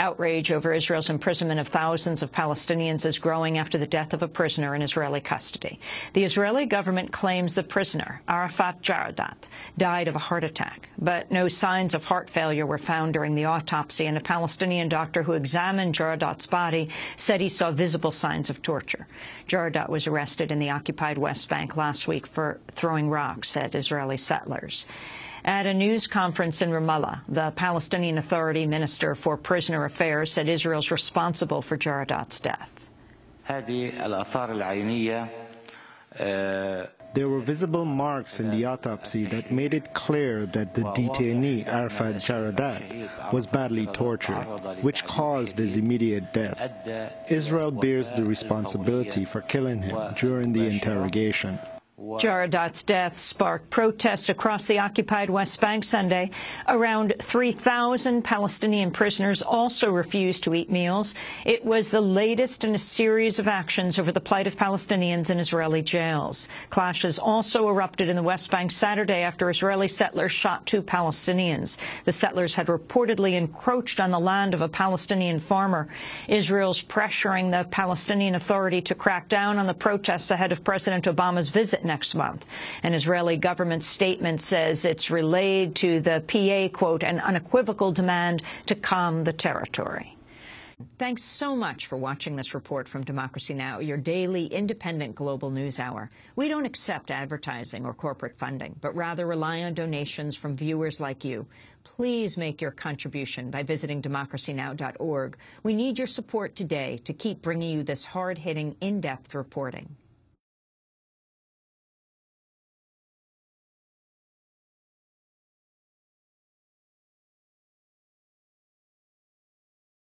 Outrage over Israel's imprisonment of thousands of Palestinians is growing after the death of a prisoner in Israeli custody. The Israeli government claims the prisoner, Arafat Jaradat, died of a heart attack, but no signs of heart failure were found during the autopsy, and a Palestinian doctor who examined Jaradat's body said he saw visible signs of torture. Jaradat was arrested in the occupied West Bank last week for throwing rocks at Israeli settlers. At a news conference in Ramallah, the Palestinian Authority Minister for Prisoner Affairs said Israel's responsible for Jaradat's death. There were visible marks in the autopsy that made it clear that the detainee, Arafat Jaradat, was badly tortured, which caused his immediate death. Israel bears the responsibility for killing him during the interrogation. Jaradat's death sparked protests across the occupied West Bank Sunday. Around 3,000 Palestinian prisoners also refused to eat meals. It was the latest in a series of actions over the plight of Palestinians in Israeli jails. Clashes also erupted in the West Bank Saturday after Israeli settlers shot two Palestinians. The settlers had reportedly encroached on the land of a Palestinian farmer. Israel's pressuring the Palestinian Authority to crack down on the protests ahead of President Obama's visit next month. An Israeli government statement says it's relayed to the PA, quote, an unequivocal demand to calm the territory. Thanks so much for watching this report from Democracy Now!, your daily independent global news hour. We don't accept advertising or corporate funding, but rather rely on donations from viewers like you. Please make your contribution by visiting democracynow.org. We need your support today to keep bringing you this hard-hitting, in-depth reporting.